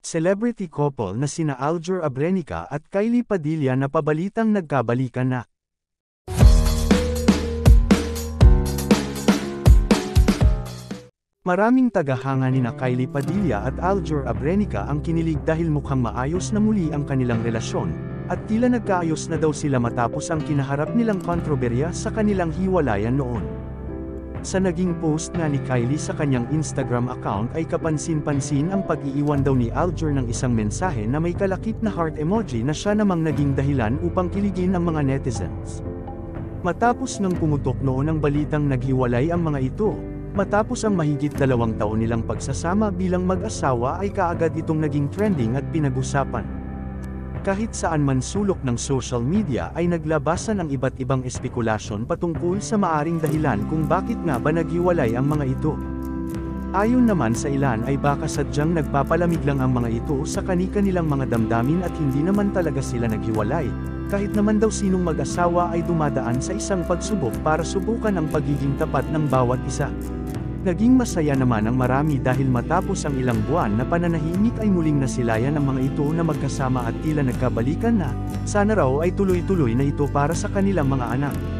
Celebrity couple na sina Aljur Abrenica at Kylie Padilla na pabalitang nagkabalikan na. Maraming tagahanga ni na Kylie Padilla at Aljur Abrenica ang kinilig dahil mukhang maayos na muli ang kanilang relasyon, at tila nagkaayos na daw sila matapos ang kinaharap nilang kontroberya sa kanilang hiwalayan noon. Sa naging post nga ni Kylie sa kanyang Instagram account ay kapansin-pansin ang pag-iiwan daw ni Aljur ng isang mensahe na may kalakip na heart emoji na siya namang naging dahilan upang kiligin ang mga netizens. Matapos nang pumutok noon ang balitang naghiwalay ang mga ito, matapos ang mahigit dalawang taon nilang pagsasama bilang mag-asawa ay kaagad itong naging trending at pinag-usapan. Kahit saan man sulok ng social media ay naglabasan ang iba't ibang espekulasyon patungkol sa maaring dahilan kung bakit nga ba naghiwalay ang mga ito. Ayon naman sa ilan ay baka sadyang nagpapalamig lang ang mga ito sa kani-kanilang mga damdamin at hindi naman talaga sila naghiwalay, kahit naman daw sinong mag-asawa ay dumadaan sa isang pagsubok para subukan ang pagiging tapat ng bawat isa. Naging masaya naman ang marami dahil matapos ang ilang buwan na pananahimik ay muling nasilayan ang mga ito na magkasama at tila nagkabalikan na, sana raw ay tuloy-tuloy na ito para sa kanilang mga anak.